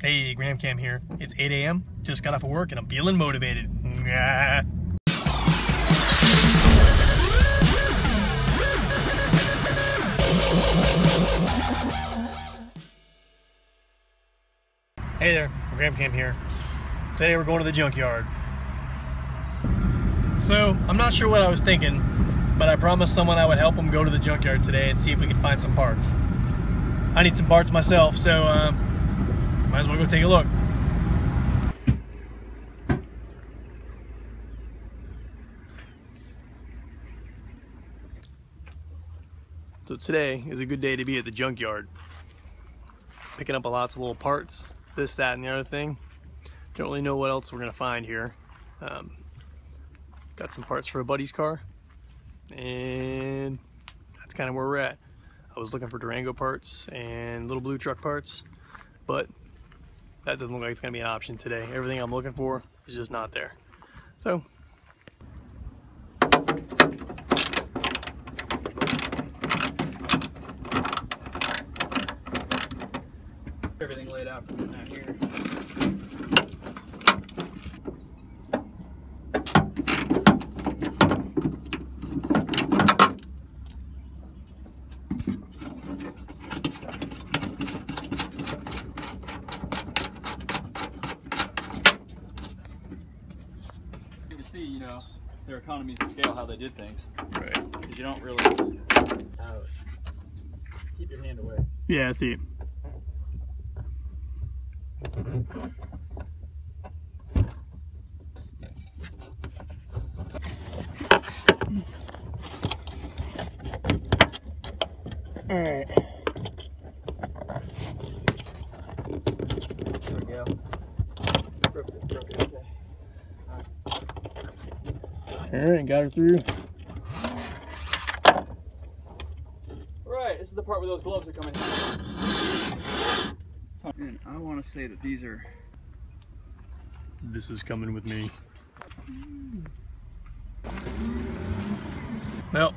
Hey, Graham Cam here. It's 8 a.m. Just got off of work and I'm feeling motivated. Hey there, Graham Cam here. Today we're going to the junkyard. So, I'm not sure what I was thinking, but I promised someone I would help him go to the junkyard today and see if we could find some parts. I need some parts myself, so um, might as well go take a look. So today is a good day to be at the junkyard. Picking up a lots of little parts, this, that, and the other thing. Don't really know what else we're gonna find here. Um, got some parts for a buddy's car, and that's kind of where we're at. I was looking for Durango parts and little blue truck parts, but that doesn't look like it's gonna be an option today. Everything I'm looking for is just not there. So Everything laid out from here. See, you know, their economies of scale, how they did things. right. Because you don't really. Oh. Keep your hand away. Yeah, I see it. All right. There we go. Broke it, broke it, okay. All right, got her through. Right, this is the part where those gloves are coming in. And I want to say that these are This is coming with me. Well,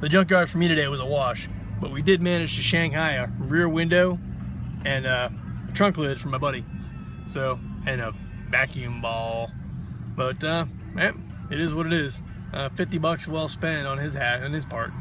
the junkyard for me today was a wash, but we did manage to Shanghai a rear window and uh, a trunk lid for my buddy. So, and a vacuum ball. But, uh, man, it is what it is. Uh, 50 bucks well spent on his hat and his part.